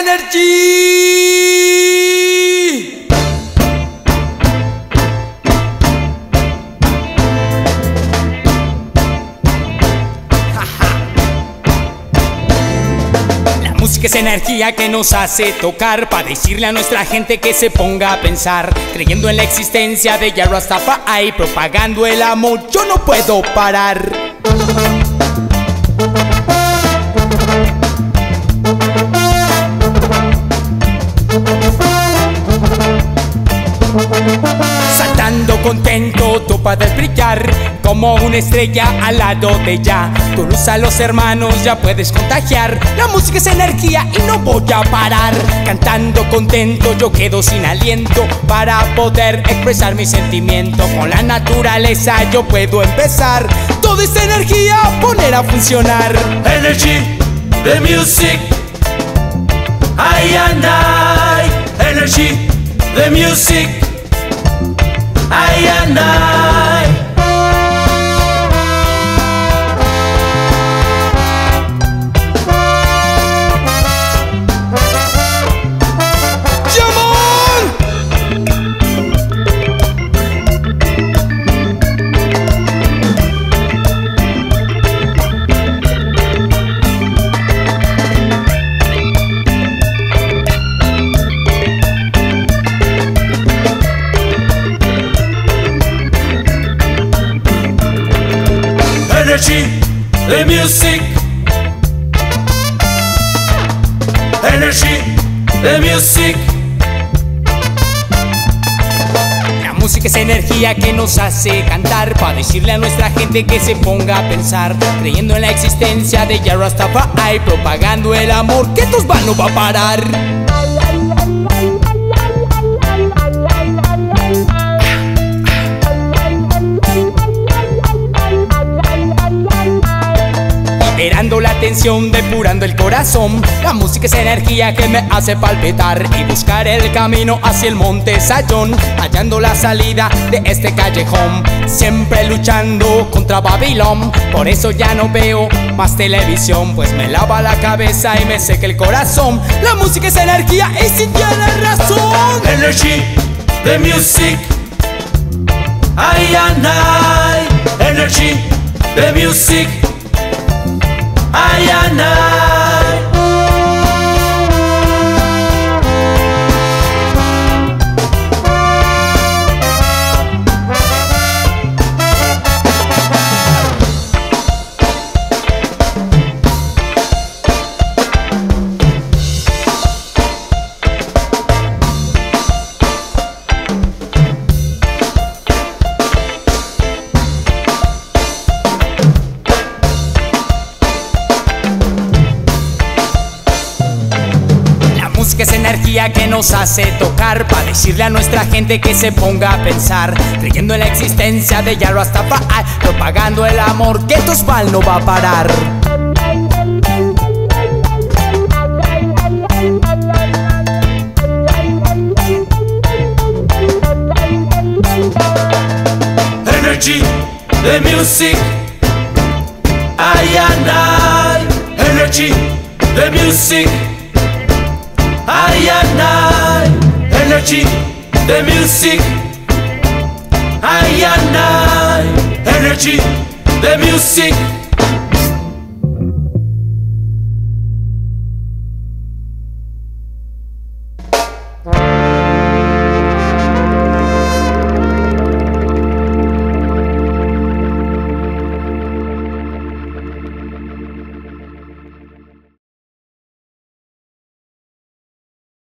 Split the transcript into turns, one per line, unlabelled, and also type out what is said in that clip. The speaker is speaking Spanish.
Energy. La música es energía que nos hace tocar para decirle a nuestra gente que se ponga a pensar, creyendo en la existencia de Ya Rastafari, propagando el amor. Yo no puedo parar. Contento, tú puedes brillar como una estrella al lado de ya. Tu luz a los hermanos ya puedes contagiar. La música es energía y no voy a parar. Cantando contento, yo quedo sin aliento para poder expresar mi sentimiento. Con la naturaleza yo puedo empezar toda esta energía poner a funcionar.
Energy, the music. I and I. Energy, the music. I and Energy, the music. Energy, the music.
La música es energía que nos hace cantar para decirle a nuestra gente que se ponga a pensar, creyendo en la existencia de Ya Rastafari, propagando el amor que tus van no va a parar. La depurando el corazón. La música es energía que me hace palpitar y buscar el camino hacia el monte Sayón, hallando la salida de este callejón. Siempre luchando contra Babilón, por eso ya no veo más televisión, pues me lava la cabeza y me seca el corazón. La música es energía y si tiene razón.
Energy, the music. I and I. Energy, the music.
Música es energía que nos hace tocar para decirle a nuestra gente que se ponga a pensar, creyendo en la existencia de Ya Rastafari, propagando el amor que tus mal no va a parar.
Energy, the music. I and I. Energy, the music. I and I. Energy, the music. I and I. Energy, the music.